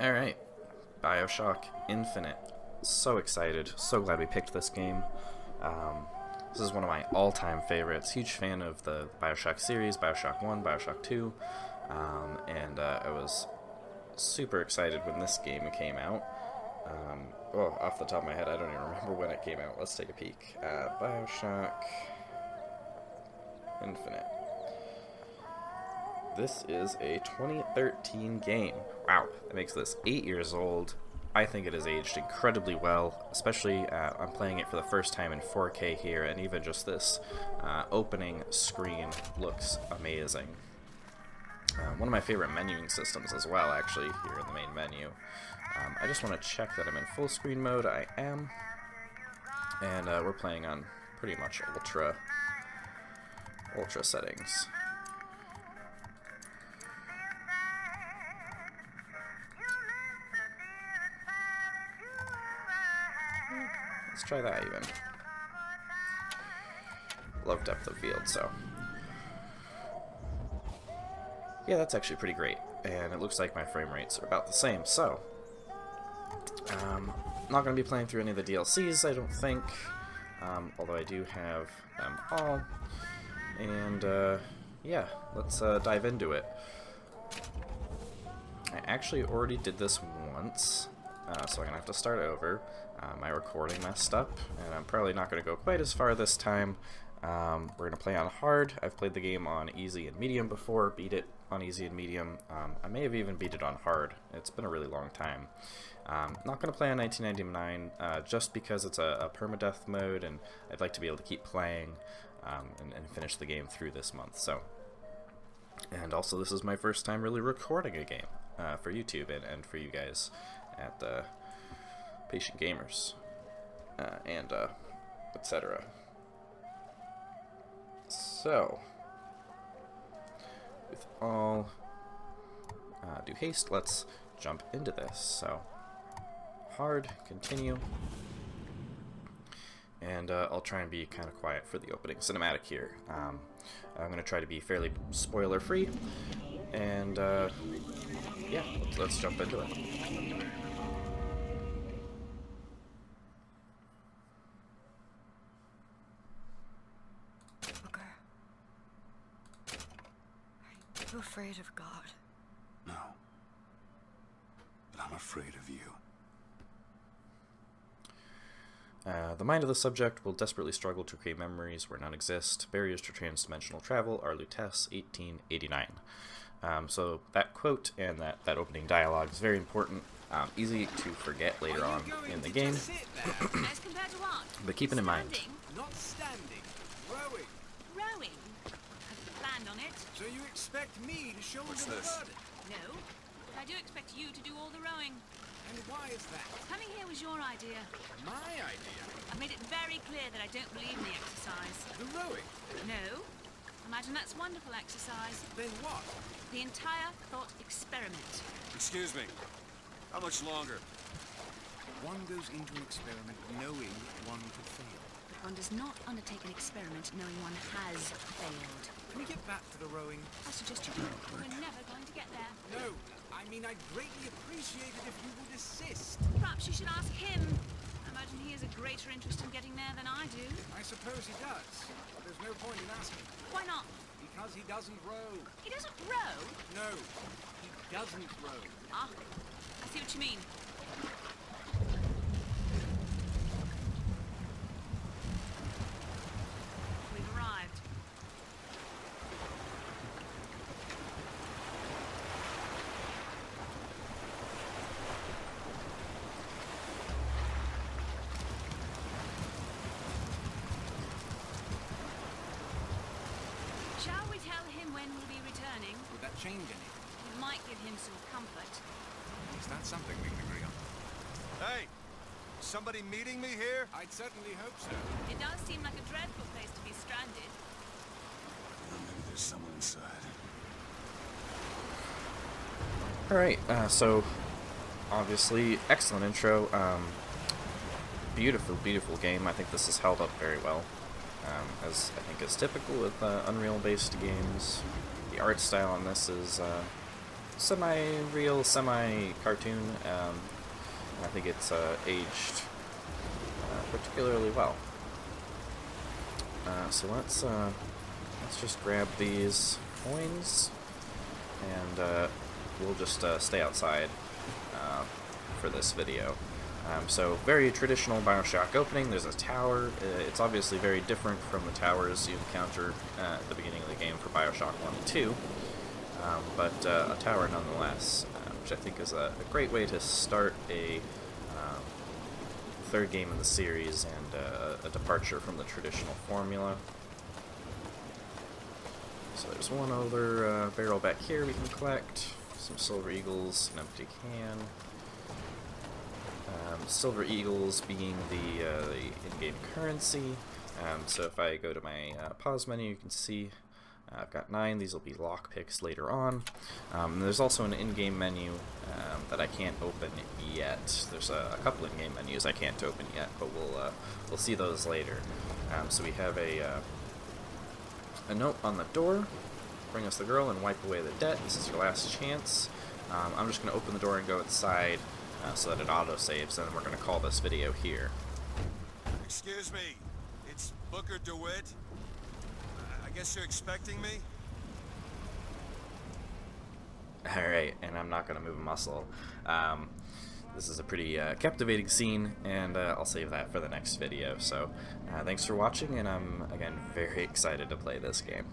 Alright, Bioshock Infinite. So excited, so glad we picked this game. Um, this is one of my all-time favorites. Huge fan of the Bioshock series, Bioshock 1, Bioshock 2, um, and uh, I was super excited when this game came out. Um, oh, off the top of my head, I don't even remember when it came out. Let's take a peek. Uh, Bioshock Infinite. This is a 2013 game. Wow, that makes this 8 years old. I think it has aged incredibly well, especially uh, I'm playing it for the first time in 4K here, and even just this uh, opening screen looks amazing. Uh, one of my favorite menuing systems as well, actually, here in the main menu. Um, I just want to check that I'm in full screen mode. I am. And uh, we're playing on pretty much ultra, ultra settings. Let's try that even. Love depth of field, so. Yeah, that's actually pretty great. And it looks like my frame rates are about the same, so. Um, not going to be playing through any of the DLCs, I don't think. Um, although I do have them all. And, uh, yeah, let's uh, dive into it. I actually already did this once, uh, so I'm going to have to start over. Uh, my recording messed up, and I'm probably not going to go quite as far this time. Um, we're going to play on hard. I've played the game on easy and medium before, beat it on easy and medium. Um, I may have even beat it on hard. It's been a really long time. Um, not going to play on 1999 uh, just because it's a, a, permadeath mode, and I'd like to be able to keep playing um, and, and, finish the game through this month. So, And also, this is my first time really recording a game uh, for YouTube and, and for you guys at patient gamers, uh, and uh, etc. So, with all uh, due haste, let's jump into this. So, hard, continue, and uh, I'll try and be kind of quiet for the opening cinematic here. Um, I'm going to try to be fairly spoiler-free, and uh, yeah, let's, let's jump into it. Afraid of God? No. But I'm afraid of you. Uh, the mind of the subject will desperately struggle to create memories where none exist. Barriers to transdimensional travel are Lutece 1889. Um, so that quote and that, that opening dialogue is very important. Um, easy to forget later on in the game. but keep it in mind. Not standing, rowing. Rowing? planned on it. So you expect me to show What's the this? burden? No, but I do expect you to do all the rowing. And why is that? Coming here was your idea. My idea? I've made it very clear that I don't believe in the exercise. The rowing? No. Imagine that's wonderful exercise. Then what? The entire thought experiment. Excuse me. How much longer? One goes into an experiment knowing one could fail. One does not undertake an experiment knowing one has failed. Can we get back to the rowing? I suggest you do. We're never going to get there. No, I mean I'd greatly appreciate it if you would assist. Perhaps you should ask him. I imagine he has a greater interest in getting there than I do. I suppose he does. But there's no point in asking. Why not? Because he doesn't row. He doesn't row. No, he doesn't row. Ah, I see what you mean. Shall we tell him when we'll be returning? Would that change anything? It might give him some comfort. Is that something we can agree on? Hey! Somebody meeting me here? I'd certainly hope so. It does seem like a dreadful place to be stranded. maybe there's someone inside. Alright, uh, so obviously, excellent intro. Um, beautiful, beautiful game. I think this has held up very well. Um, as I think is typical with uh, Unreal-based games. The art style on this is uh, semi-real, semi-cartoon. Um, I think it's uh, aged uh, particularly well. Uh, so let's uh, let's just grab these coins, and we'll just stay outside for this video. Um, so very traditional Bioshock opening. There's a tower. Uh, it's obviously very different from the towers you encounter uh, at the beginning of the game for Bioshock 1 and 2, um, but uh, a tower nonetheless, uh, which I think is a, a, great way to start a um, third game in the series and uh, a departure from the traditional formula. So there's one other uh, barrel back here we can collect, some Silver Eagles, an empty can. Um, Silver Eagles being the, uh, the in-game currency. Um, so if I go to my uh, pause menu, you can see uh, I've got nine. These will be lock picks later on. Um, there's also an in-game menu um, that I can't open yet. There's a, a, couple in-game menus I can't open yet, but we'll uh, we'll see those later. Um, so we have a uh, a note on the door. Bring us the girl and wipe away the debt. This is your last chance. Um, I'm just going to open the door and go inside uh, so that it auto-saves, and then we're going to call this video here. Excuse me, it's Booker DeWitt. I guess you're expecting me? Alright, and I'm not going to move a muscle. Um, this is a pretty uh, captivating scene, and uh, I'll save that for the next video. So, uh, thanks for watching, and I'm, again, very excited to play this game.